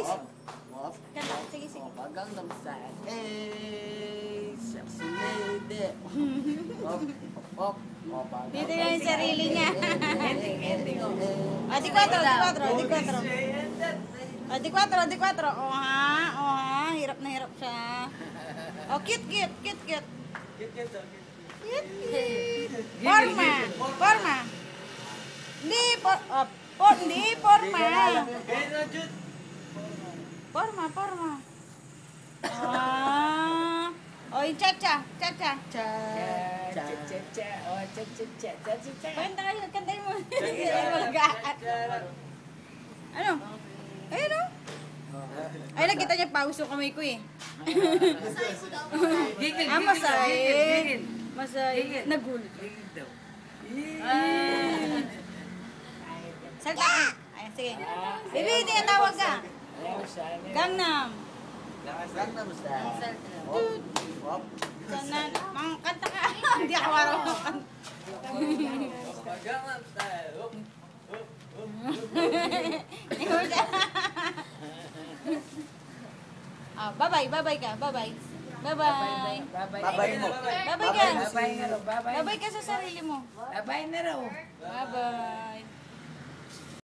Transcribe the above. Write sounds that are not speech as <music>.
Wop, wop. Kanta. Sige, sige. Opa, Gangnam Style. Hey, sexy lady. Wop, wop, opa, Dito Gangnam yung sarili niya. Ending, ending. Ah, di 4, di 4, di 4. Ah, di 4, di 4. Oh ha, oh ha. Hirap na hirap siya. Oh, cute, cute, cute, cute. Cute, cute. <laughs> Forma. Forma. Hindi, por, oh, por, hindi, forma. Forma, forma. Ah. Oh, yung cha-cha, cha-cha. Cha, cha. Kanta kayo, kantayin mo. Hindi mo lagaan. Ano? Ayun o. Ay, nakita niya yung kamay ko eh. Gigil, Ah, masay. gigil. Masay. Nagulo. Gigil daw. Salta ka. Ay, sige. Bibi, tinatawag ka. Gangnam. Gangnam Style. Kanan. Mang kanta ka. Hindi ako marunong kanta. Gangnam <laughs> Style. Hop. <laughs> Ah, bye-bye, bye-bye ka, bye-bye. Bye-bye. Babay mo. Bye-bye ka. Raw, babay. Bye-bye ka sa sarili mo. Babay na raw. Bye-bye.